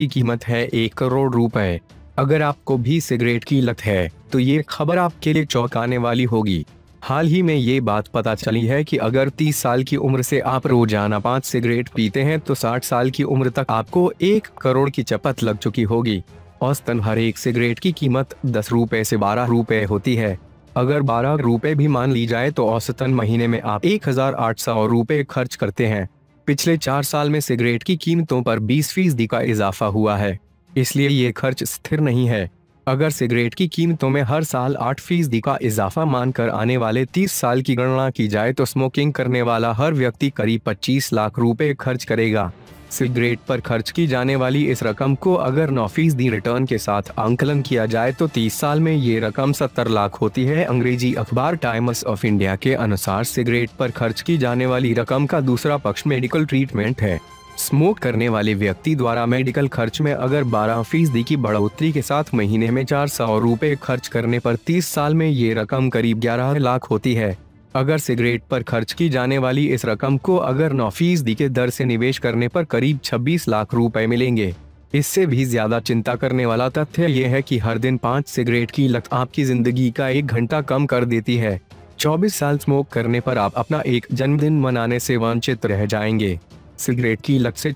की कीमत है एक करोड़ रुपए। अगर आपको भी सिगरेट की लत है तो ये खबर आपके लिए चौंकाने वाली होगी। हाल ही में ये बात पता चली है कि अगर 30 साल की उम्र से आप रोज़ाना पाँच सिगरेट पीते हैं तो 60 साल की उम्र तक आपको एक करोड़ की चपत लग चुकी होगी। औसतन हर एक सिगरेट की कीमत दस रुपए से बारह रुपए होती है। अगर बारह रुपए भी मान ली जाए तो औसतन महीने में आप एक हज़ार आठ सौ रुपए खर्च करते हैं। पिछले चार साल में सिगरेट की कीमतों पर बीस फ़ीसदी का इजाफा हुआ है। इसलिए ये खर्च स्थिर नहीं है। अगर सिगरेट की कीमतों में हर साल आठ फ़ीसदी का इजाफा मानकर आने वाले तीस साल की गणना की जाए तो स्मोकिंग करने वाला हर व्यक्ति करीब पच्चीस लाख रुपए खर्च करेगा। सिगरेट पर खर्च की जाने वाली इस रकम को अगर नौ फ़ीसदी रिटर्न के साथ आंकलन किया जाए तो 30 साल में ये रकम 70 लाख होती है। अंग्रेज़ी अखबार टाइम्स ऑफ़ इंडिया के अनुसार सिगरेट पर खर्च की जाने वाली रकम का दूसरा पक्ष मेडिकल ट्रीटमेंट है। स्मोक करने वाले व्यक्ति द्वारा मेडिकल खर्च में अगर 12 फ़ीसदी की बढ़ोतरी के साथ महीने में चार सौ रूपए खर्च करने पर 30 साल में ये रकम करीब 11 लाख होती है। अगर सिगरेट पर खर्च की जाने वाली इस रकम को अगर नौ फ़ीसदी के दर से निवेश करने पर करीब 26 लाख रुपए मिलेंगे। इससे भी ज़्यादा चिंता करने वाला तथ्य यह है कि हर दिन पाँच सिगरेट की लत आपकी ज़िंदगी का एक घंटा कम कर देती है। 24 साल स्मोक करने पर आप अपना एक जन्मदिन मनाने से वंचित रह जाएँगे। सिगरेट की लत से